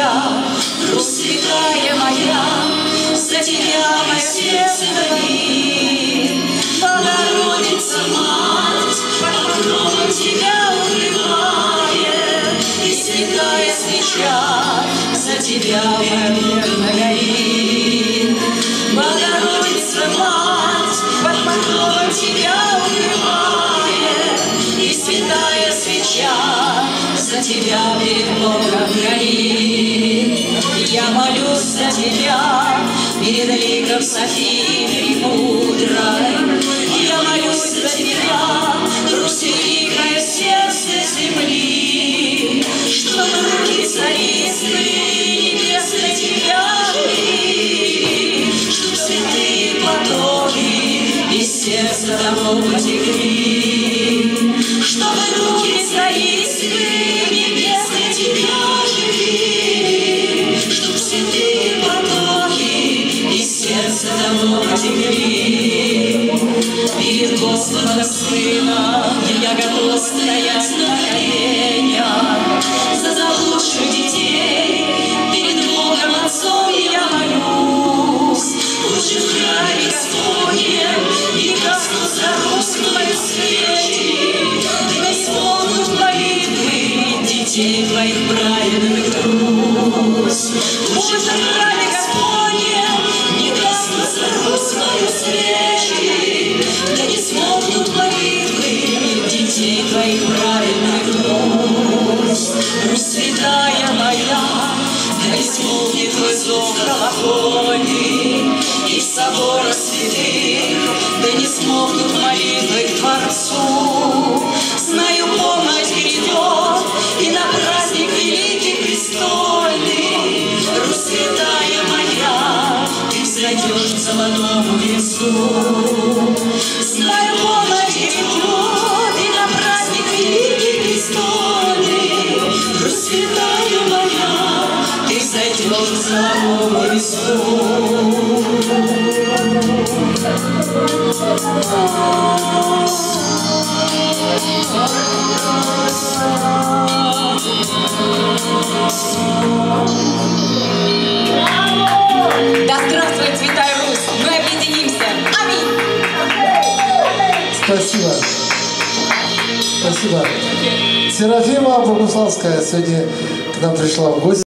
Россия, Русь святая моя, За тебя мое сердце горит. Богородица, Мать, под покровом тебя укрывает, И святая свеча за тебя моя верно горит. Богородица, Мать, под покровом тебя укрывает, И святая свеча за тебя перед Богом горит. Я молюсь за тебя перед ликом Софии Премудрой. Я молюсь за тебя, Русь великое сердце земли, Чтобы руки царицы небесной тебя вели, Чтоб святые потоки из сердца того потекли, Господнем и коснусь за Русь твою детей твоих праведных Русь Лучше в храме золотому весу. Знаю, помощь грядет, и на праздник великий престольный, Русь святая моя, ты взойдешь к весу. Да здравствует Святая Спасибо. Спасибо. Серафима Богуславская сегодня к нам пришла в гости.